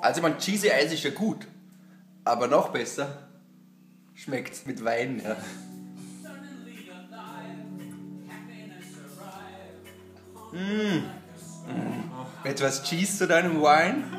Also, ich meine, Cheesy Eis ist ja gut. Aber noch besser schmeckt's mit Wein, ja. Mmh. Etwas Cheese zu deinem Wein?